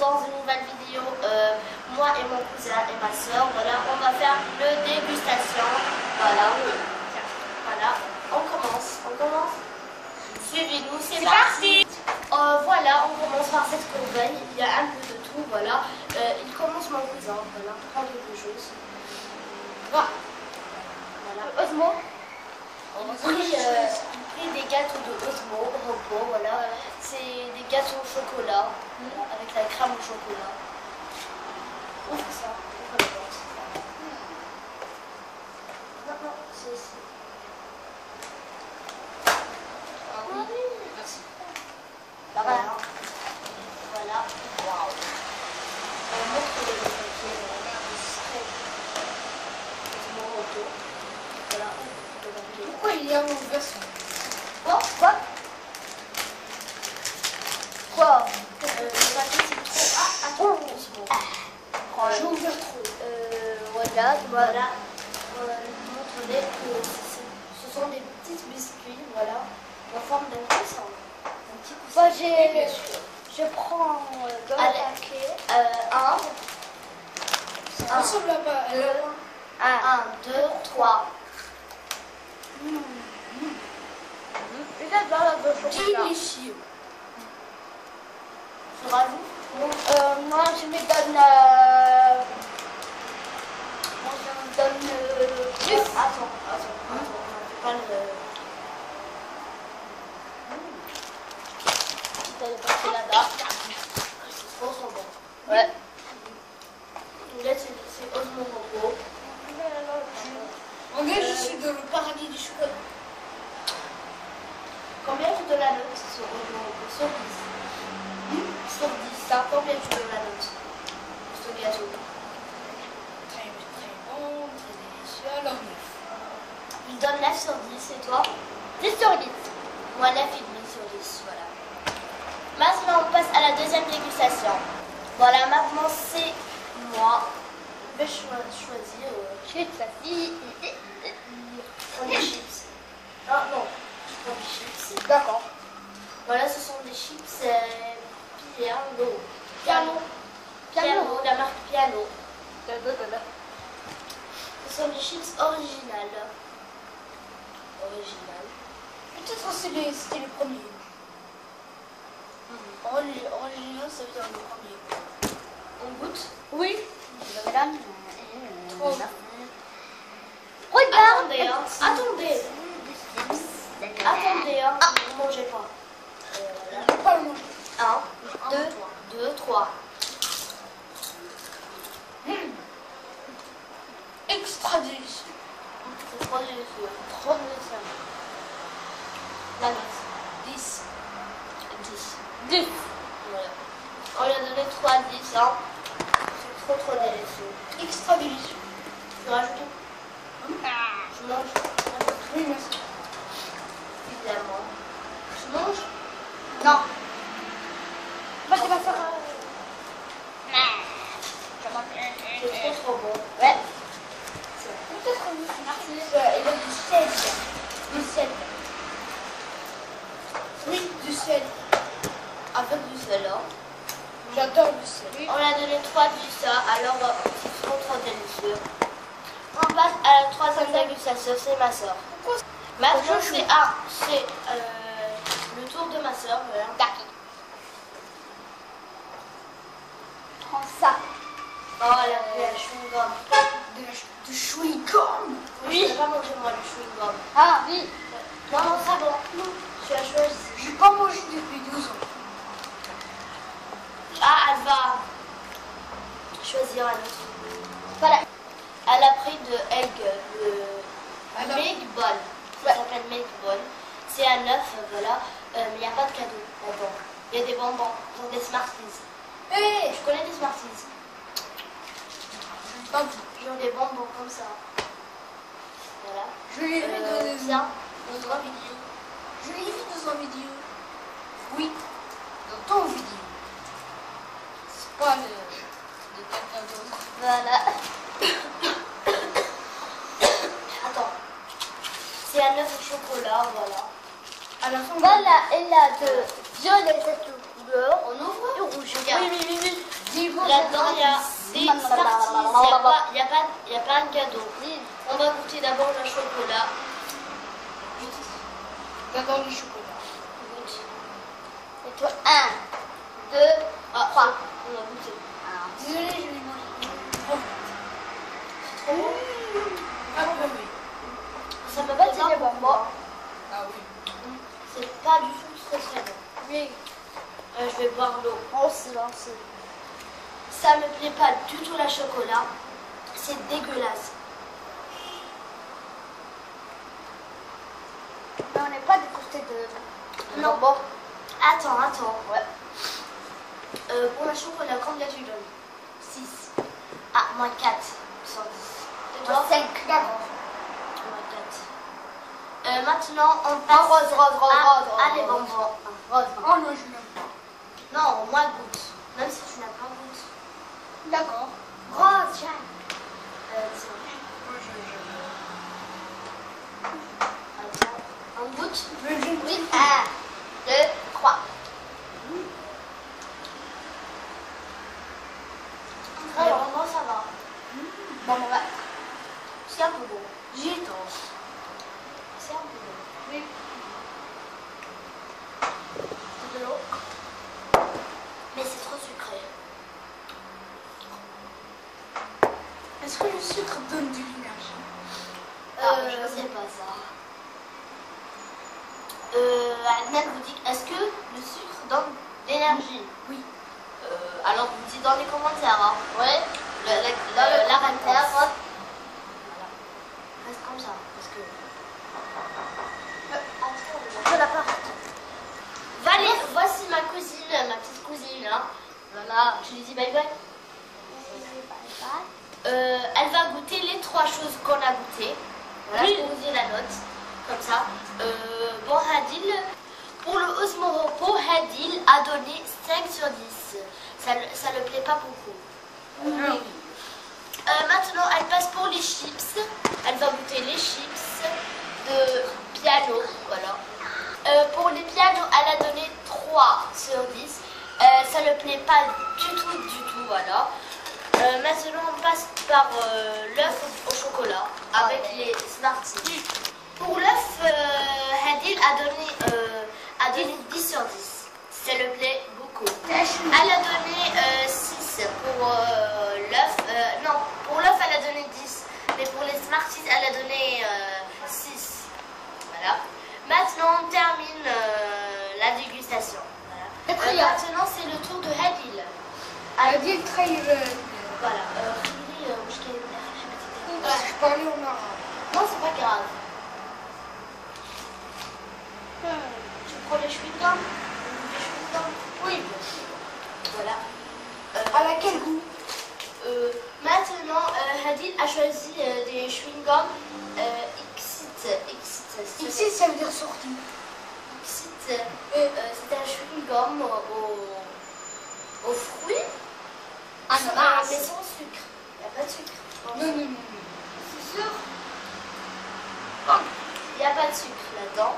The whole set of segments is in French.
dans une nouvelle vidéo. Euh, moi et mon cousin et ma soeur, voilà, on va faire le dégustation. Voilà, voilà, on commence, on commence. Suivez-nous, c'est parti. Euh, voilà, on commence par cette corbeille. Il y a un peu de tout, voilà. Euh, il commence mon cousin, voilà, prendre quelque chose. Voilà. Voilà. Osmo. On a pris, des gâteaux de Osmo, Robo, voilà. C'est des gâteaux au chocolat, voilà, avec la crème au chocolat. Ouvre ça, ouvre la porte. Non, non, c'est ici. Ah oui, Merci. Bah, voilà. Voilà. Waouh. On montre le papier, voilà. Osmo, Robo. Voilà, ouvre le papier. Pourquoi il y a une version Quoi Quoi Quoi euh, Le papier c'est trop. Ah, attends, c'est bon. J'ai ouvert trop. Euh, voilà, voilà. Voilà, montrer que ce ce sont des petits biscuits, voilà, en forme d'un coussin. Un petit coussin. Moi, j'ai. Je prends euh, deux Allez. paquets. Euh, un, Ça ressemble là-bas. Elle a Ah. un, deux, trois. La Euh, moi, je me donne. Euh... Moi, je me donne. Euh... Attends, attends, attends, pas le. Vais le passer là-bas. Trop bon. Ouais. Là, c'est c'est Osmo gars, je suis dans le paradis du chocolat. Combien tu donnes la note sur Robo Sur 10. Sur 10, ça, combien tu donnes la note sur ce gâteau Très, très bon, très délicieux. Alors, neuf. Il donne 9 sur 10 et toi 10 sur 10. Moi 9,5 sur 10, voilà. Maintenant on passe à la deuxième dégustation. Voilà, maintenant c'est moi. Je vais choi- choisir. suis sa fille. prends des chips. Ah non, chips. D'accord. Voilà, ce sont des chips euh, Piano. Piano. Piano, la marque Piano. Ce sont des chips originales. Originales. Peut-être que les- c'était le premier. Origi- Original, ça veut dire le premier. On goûte Oui. Madame. Oh. Regarde. Attendez, hein. Attendez. Attendez, hein. Ne mangez pas. Euh, voilà. Je peux pas le manger. 1, 2, 2, 3. Extra délicieux. C'est trop délicieux. Trop délicieux. La note. 10. 10. 10. Voilà. On lui a donné 3 10. Hein. C'est trop trop délicieux. Extra délicieux. Tu rajoutes Je mange. Oui, merci. Évidemment. Je mange. Non. Moi, c'est. C'est trop trop bon. Ouais. Peut-être que merci. Euh, il a du sel. Du sel. Oui, du sel. Avec du sel. Hein. J'adore du sel. On a donné 3 10 ça. Alors c'est trop trop délicieux. On passe à la troisième dégustation. C'est ma soeur. Maintenant c'est ah, c'est euh, le tour de ma soeur. Voilà. D'accord. Prends ça. Oh, elle a pris un chewing-gum. de la de chewing-gum Oui. Je ne pas manger moi le chewing-gum. Ah, oui. Non, non, c'est bon. Tu as choisi. J'ai pas mangé depuis 12 ans. Ah, elle va choisir un autre. Voilà. Elle a pris de egg, le Alors Big Ball. Ball. C'est un œuf, voilà. Euh, mais il n'y a pas de cadeau là-dedans. Il y a des bonbons, des Smarties. Hé Tu connais des Smarties. Genre des bonbons comme ça. Voilà. Je l'ai vu Euh, dans une tiens, dans une vidéo. Je l'ai vu dans une vidéo. Oui, dans ton vidéo. C'est pas le de quelqu'un d'autre. Voilà. Attends. C'est un œuf au chocolat, voilà. À la fin, Voilà, elle a de violet cette couleur. On ouvre Et rouge. Regarde. Oui, oui, oui, oui. Là-dedans, il y a des Smarties. Il n'y a, pas- y a, pas- de cadeau. On va goûter d'abord le chocolat. J'adore le chocolat. Et toi, 1, 2, Ah, 3. On a goûté. Désolé, je l'ai mangé. Trop bon. Ah oui. Ça me Pas pas les pour moi. Ah oui. C'est pas du tout très bon. Oui, Euh, je vais boire l'eau. aussi, moi aussi. Ça me plaît pas du tout la chocolat. C'est dégueulasse. Mais on n'est pas dégoûté de, de Non. bonbons. Attends, attends. Ouais. Euh, pour la chocolat, combien tu donnes? 6. Ah, moins 4 sur 10. Et toi? 5. Moins 4. Euh, maintenant, on passe rose, rose, rose, à, rose, rose, à les rose. bonbons. Rose. Oh non, je l'aime pas. Non, moi goûte. Même si tu n'as pas goûte. D'accord. Rose, Jeanne. Euh, tiens. Je ne Oui, 1, 2, 3. Les bonbons, ça va. Bon, on va. C'est un peu bon. J'y tente. C'est un peu bon. Oui. C'est de l'eau. Mais c'est trop sucré. Est-ce que le sucre donne de l'énergie? Ah, Euh, je sais pas ça. Euh, Adnan vous dit, est-ce que le sucre donne de l'énergie Oui. Euh, alors vous dites dans les commentaires. Hein. Ouais. Le- la- le la. Voilà. Reste comme ça, parce que... Je la porte. Valérie, voici ma cousine, ma petite cousine. Hein. Voilà, je lui dis bye bye. Euh, elle va goûter les trois choses qu'on a goûtées. Voilà, Oui. je vous dire la note. Comme ça. Euh, bon, Hadil, pour le Osmoropo, Hadil a donné 5 sur 10. Ça ne ça le plaît pas beaucoup. Oui. Euh, maintenant, elle passe pour les chips. Elle va goûter les chips de piano. Voilà. Euh, pour les pianos, elle a donné 3 sur 10. Euh, ça ne plaît pas du tout, du tout. Voilà. Euh, maintenant, on passe par euh, l'œuf au chocolat avec les Smarties. Pour l'œuf, euh, Hadil a donné, a donné 10 sur 10. Ça le plaît beaucoup. Elle a donné 6 pour l'œuf. Non, pour l'œuf, elle a donné 10. Mais pour les Smarties, elle a donné 6. Voilà. Maintenant, on termine la dégustation. Voilà. Maintenant, c'est le tour de Hadil. Dit très. Voilà. Khidri, Mouchkine, etc. Je au marin. Non, c'est pas grave. Hmm. Tu prends les chewing-gums? Hein? Les chewing-gums? Oui, bien sûr. Voilà. Euh, à laquelle goût? Euh, maintenant, euh, Hadid a choisi euh, des chewing-gums Exit. Exit. Exit, ça veut dire sorti Exit, euh, c'est un chewing-gum aux au fruits aux fruits. Ananas. Mais sans sucre. Il n'y a pas de sucre. Non, non, non. non. C'est sûr Il n'y a pas de sucre là-dedans.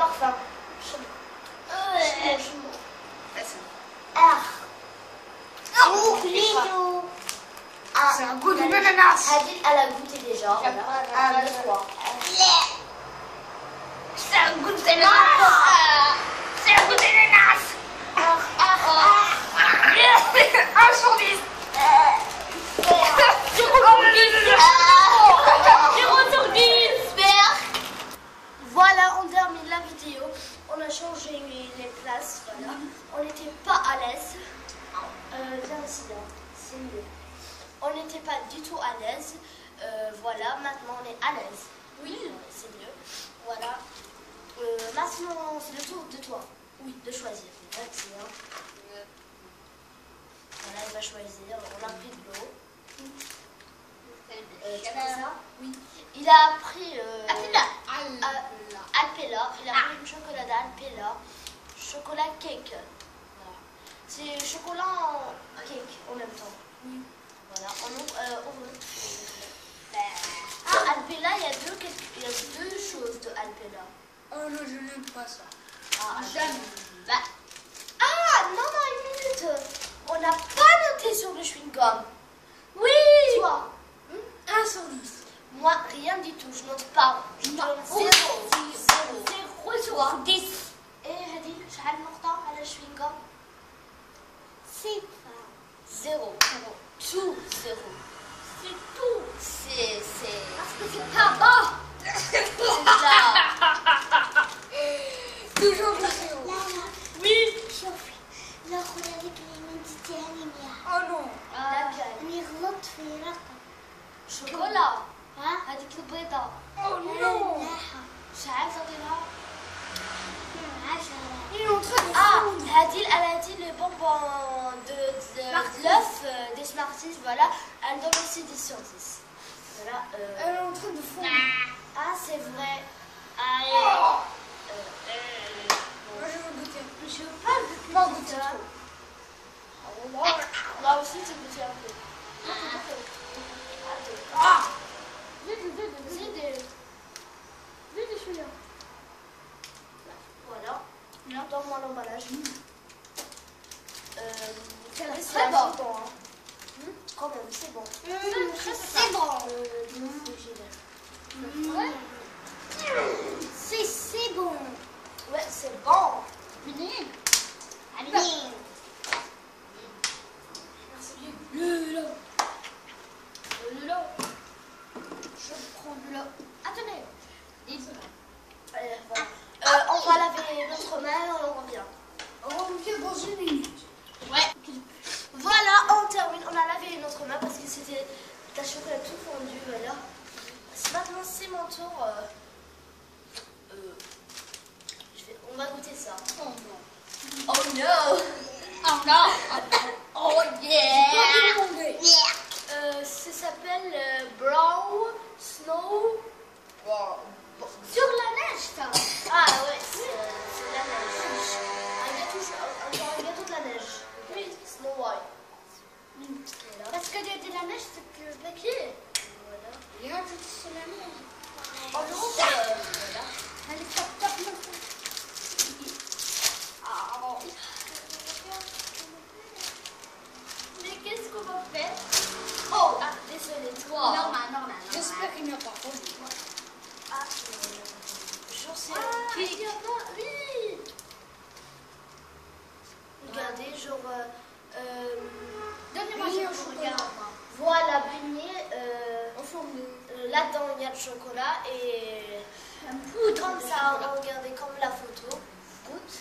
Parfum. Ah. Ah, C'est un goût de l'ananas Hadil, elle a goûté déjà. Un, deux, trois. C'est un goût de l'ananas C'est un goût de l'ananas Un sur dix Voilà, on termine la vidéo. On a changé les places, voilà. On n'était pas à l'aise. Euh. C'est mieux. On n'était pas du tout à l'aise. Euh, voilà, maintenant on est à l'aise. Oui. C'est mieux. Voilà. Euh, maintenant, c'est le tour de toi. Oui. De choisir. Hein. Voilà, il va choisir. On a pris de l'eau. Euh, tu fais ça Oui. Il a pris... Euh, Alpella. Alpella. Il a pris une chocolat d'Alpella. Chocolat cake. Voilà. C'est chocolat en cake en même temps. Oui. Voilà. On ouvre, euh, ouvre. Ah, Alpella, il y a deux, il y a deux choses de Alpella. Oh non, je n'aime pas ça. Ah, Jamais. Bah. Ah, non, non, une minute. On n'a pas noté sur le chewing-gum. Oui. Toi, 1 sur 10. moi, rien du tout. Je note pas. Je Non. donne zéro. Zéro. Zéro sur Toi 10. ايه هدي شحال النقطة على الشوينغام؟ صفر Zéro. Tout zéro. C'est tout. C'est, c'est, parce que c'est pas bon c'est de la... Toujours le zéro. لا لا Oui. شوفي ناخذ هذيك الهيمنتي هانية Oh non. laquelle اني غلطت في رقم شوكولا ها هذيك البيضة Oh non. لاحة شحال تعطيها؟ عشرة Il est en train de Ah, fondre. هذه elle a dit le bonbon de, de, de l'œuf euh, des Smarties, voilà, elle donne aussi 10 sur 10. Voilà. euh, Elle est en train de fondre. Ah, c'est vrai. Oh. Euh, euh, Moi, je veux goûter. je veux pas goûter Pas goûter ça. trop. Moi, moi aussi, tu goûtes un peu. Ah. Vite, voilà, dans c'est bon. c'est bon. C'est bon. C'est bon. Ouais, c'est bon. Allez. Plus papier Voilà. Euh, voilà. allez top top Mais qu'est-ce qu'on va faire? Oh, ah, désolé, toi. normal normal J'espère qu'il n'y a pas. Ah, euh, j'en sais Ah, il y a pas- oui Regardez, genre. euh, euh, Donnez-moi Oui, le chocolat. Voilà, beignet. Euh, fond de. euh, Là-dedans, il y a le chocolat et. Comme ça, chocolat. regardez comme la photo. Goûte.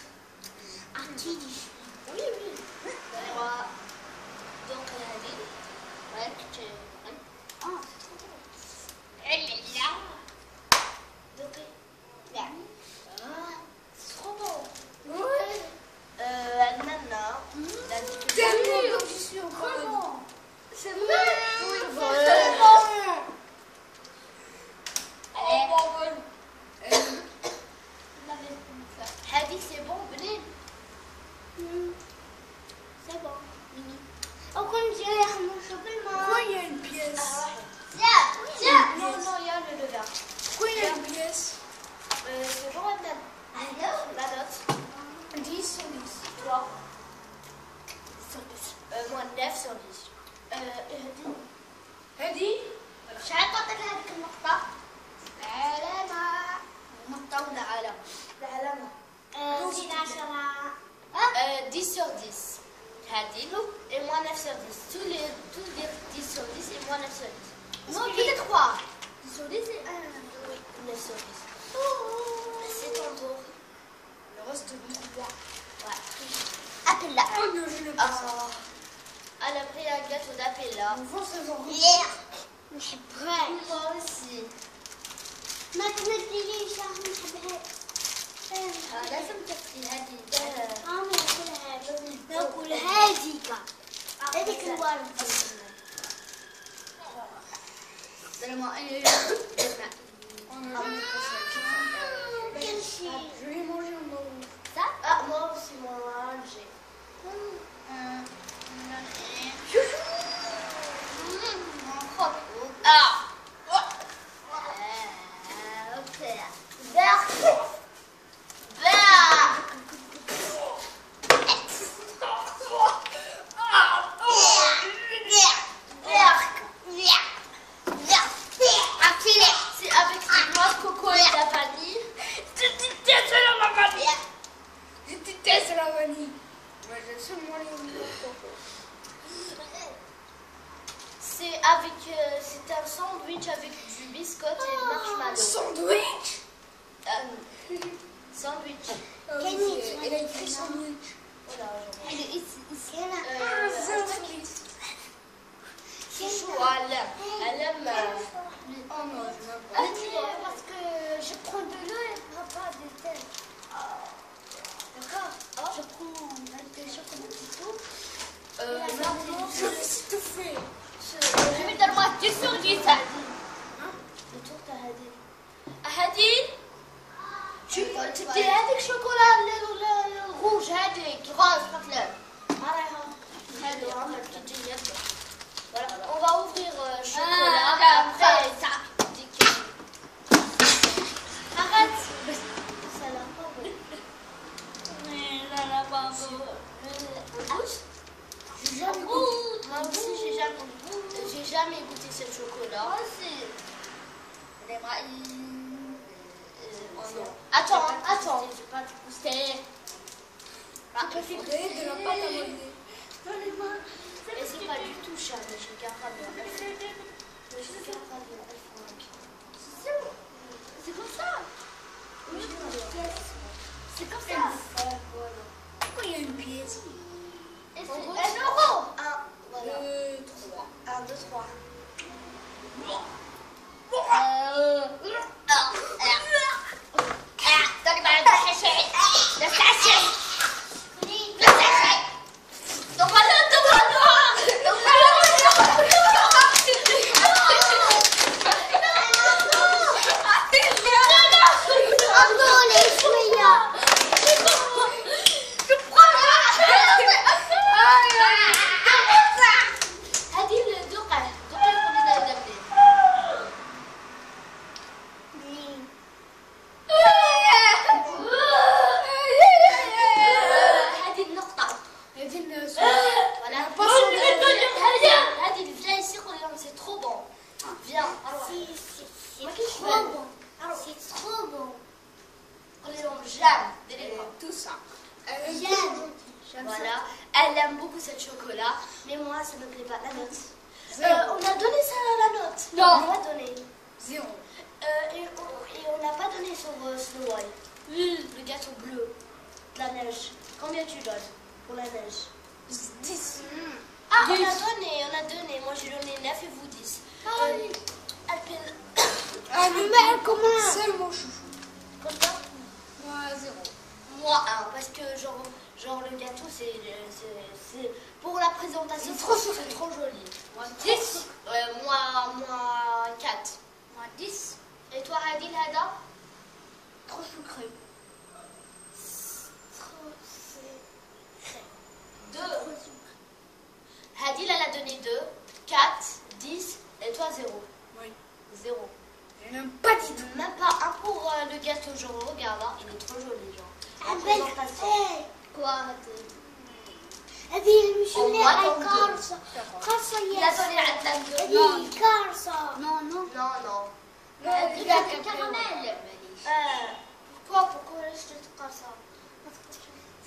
Avec, euh, c'est un sandwich avec du biscotte et du marshmallow. Sandwich. Euh, sandwich. Ah tu Elle a écrit sandwich. Elle est ici, Euh, c'est un sandwich. c'est chaud, elle aime. Elle aime. euh, Oh non, je. Allez, parce que je prends de l'eau et pas de thé. D'accord Je prends un thé chocolat tout. euh, Je vais tout faire. je vais te moi 10 on a donné, on a donné. Moi j'ai donné 9 et vous 10. Ah Euh, oui. Alpine. Ah, comment C'est mon chouchou. Combien Moi, zéro. Moi 1. Parce que genre, genre le gâteau c'est. Pour la présentation, C'est trop c'est trop joli. Moi 10. Ouais, moi, moi 4. Moi 10 Et toi Adil Hada Trop sucré. 2. Hadil, elle a donné 2, 4, 10, et toi 0. Oui. 0. Je n'aime pas du tout. Même pas un pour euh, le gâteau, genre, regarde, hein, il est trop joli, genre. La أبد présentation. إيه Quoi Hadil هذه المشكلة أمك هاي أمك. كارثة كارثة Il a يا donné à ta هذه كارثة Non, non. Non, non. Hadil, Il a elle des a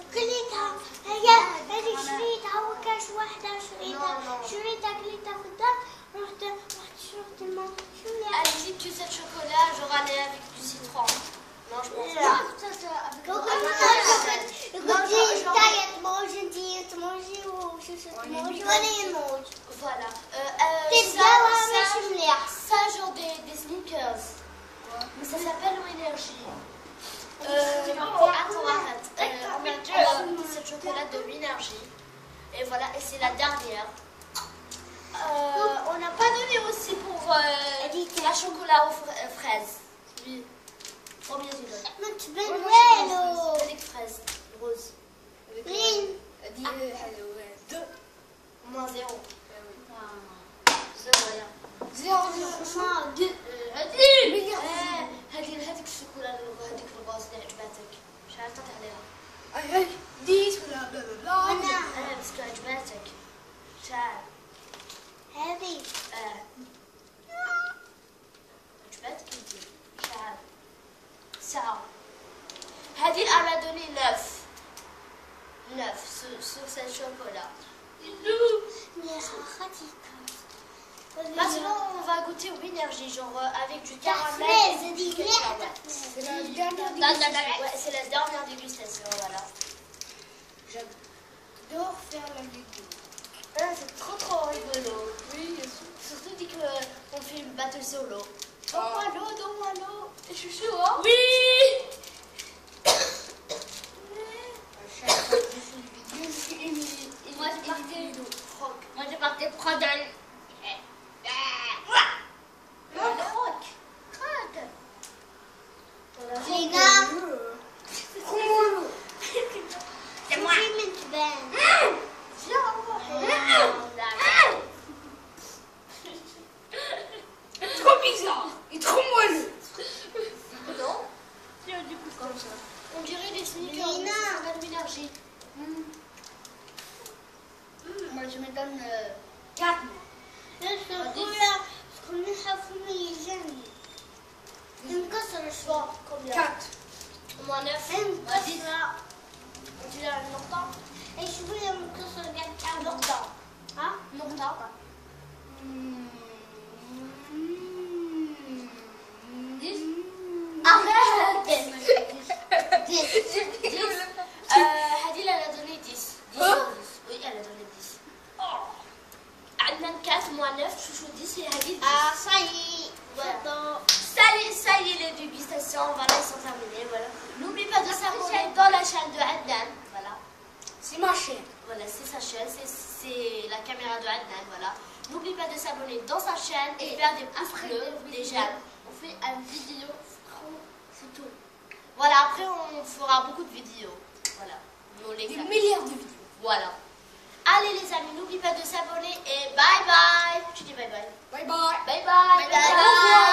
caramels. Euh, pourquoi Pourquoi je te comme ça كليتها هي هذه شريتها وكاش واحدة شريتها Non, non. شريتها كليتها قدام رحت رحت شربت الماء شو اللي Elle dit que cette chocolat, genre, elle est avec du citron. Non, je pense لا pas. كوكو Italia, tu manges un dia, tu manges o xuxa, tu manges o manges. Voilà. Euh, euh, T'es ça, bien là, mais ça, je me l'air. ça, genre des, des sneakers. Mais ça s'appelle Énergie. Euh, euh, on a euh, chocolat de Et voilà, et c'est la dernière. On n'a pas donné aussi pour la chocolat aux fraises. Oui. Premier tu veux hello. Rose. Hello. Deux. Moins zéro. Ah c'est. Ah, zéro, zéro. Deux. هذه هذيك الشوكولاته وهذيك الباص اللي عجباتك مش عارفه عليها اي اي ديت ولا بلا بلا بلا أنا أنا بس عجباتك مش عارف هذه آه عجباتك انت مش عارف ساعة هذه الامادوني لف لف سوسة شوكولا لا يا أختي كنت Maintenant, on va goûter aux énergies, genre euh, avec du caramel. C'est la dernière Ouais, dégustation. c'est la dernière dégustation, voilà. J'adore faire la vidéo. Ah, c'est trop trop rigolo. Oui. Surtout dès qu'on fait une battle solo. Ah. Donne-moi l'eau, donne-moi l'eau. Je suis chaud, hein Oui que je une vidéo, je suis Émilie. fera beaucoup de vidéos. Voilà. Nous les Des milliards de vidéos. Voilà. Allez les amis, n'oubliez pas de s'abonner et bye bye. Tu dis bye bye. Bye bye. Bye bye. bye, bye. bye, bye.